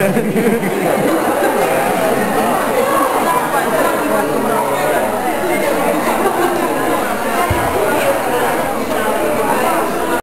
人